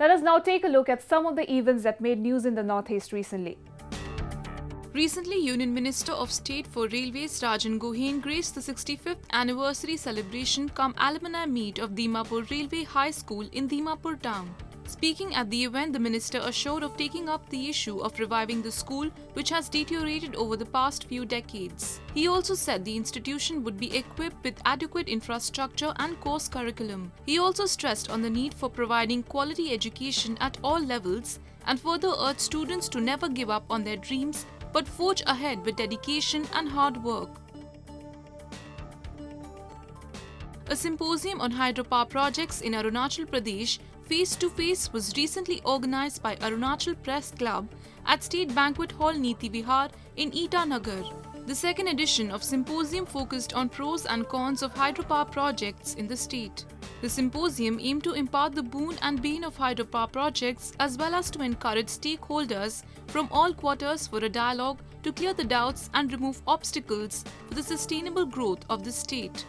Let us now take a look at some of the events that made news in the Northeast recently. Recently, Union Minister of State for Railways Rajen Gohain graced the 65th anniversary celebration come alumni meet of Dimapur Railway High School in Dimapur town. Speaking at the event, the minister assured of taking up the issue of reviving the school, which has deteriorated over the past few decades. He also said the institution would be equipped with adequate infrastructure and course curriculum. He also stressed on the need for providing quality education at all levels and further urged students to never give up on their dreams but forge ahead with dedication and hard work. A symposium on hydropower projects in Arunachal Pradesh face to face was recently organized by Arunachal Press Club at State Banquet Hall Niti Vihar in Itanagar. The second edition of symposium focused on pros and cons of hydropower projects in the state. The symposium aimed to impart the boon and bane of hydropower projects as well as to encourage stakeholders from all quarters for a dialogue to clear the doubts and remove obstacles for the sustainable growth of the state.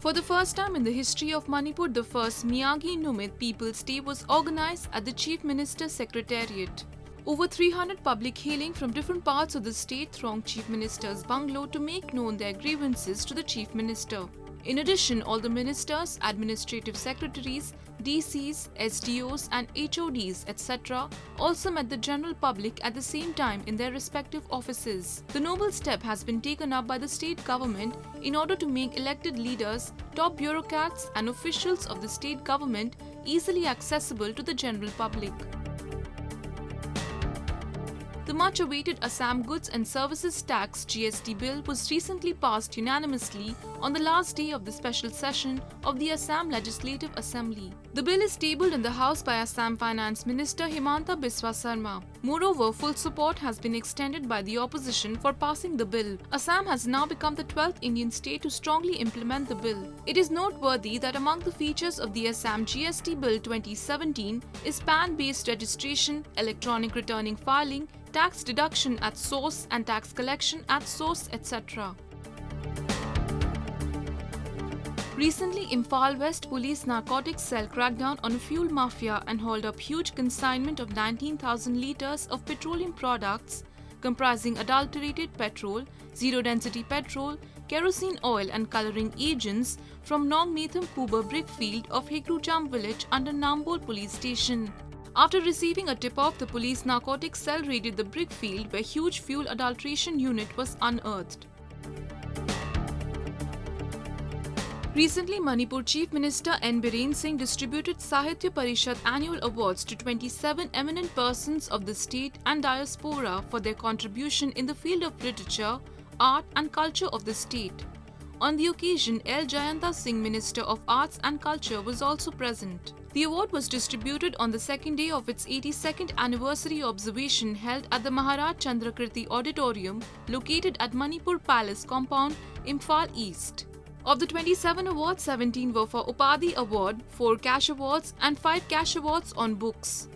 For the first time in the history of Manipur, the first Meeyamgi Numit People's Day was organized at the Chief Minister's Secretariat. Over 300 public hailing from different parts of the state thronged Chief Minister's bungalow to make known their grievances to the Chief Minister. In addition, all the ministers, administrative secretaries, DCs, SDOs and HODs etc. also met the general public at the same time in their respective offices. The noble step has been taken up by the state government in order to make elected leaders, top bureaucrats and officials of the state government easily accessible to the general public. The much awaited Assam Goods and Services Tax GST bill was recently passed unanimously on the last day of the special session of the Assam Legislative Assembly. The bill is tabled in the House by Assam Finance Minister Himanta Biswa Sarma. Moreover, full support has been extended by the opposition for passing the bill. Assam has now become the 12th Indian state to strongly implement the bill. It is noteworthy that among the features of the Assam GST Bill 2017 is PAN-based registration, electronic returning filing, tax deduction at source and tax collection at source, etc. Recently, Imphal West Police Narcotics Cell cracked down on a fuel mafia and hauled up huge consignment of 19,000 litres of petroleum products comprising adulterated petrol, zero-density petrol, kerosene oil and colouring agents from Nong Metham Kuba brickfield of Hekrujam village under Nambol police station. After receiving a tip-off, the police narcotics cell raided the brick field where huge fuel adulteration unit was unearthed. Recently, Manipur Chief Minister N. Biren Singh distributed Sahitya Parishad annual awards to 27 eminent persons of the state and diaspora for their contribution in the field of literature, art and culture of the state. On the occasion, L. Jayanta Singh, Minister of Arts and Culture, was also present. The award was distributed on the second day of its 82nd anniversary observation held at the Maharaj Chandrakirti Auditorium located at Manipur Palace compound, Imphal East. Of the 27 awards, 17 were for Upadhi Award, 4 cash awards and 5 cash awards on books.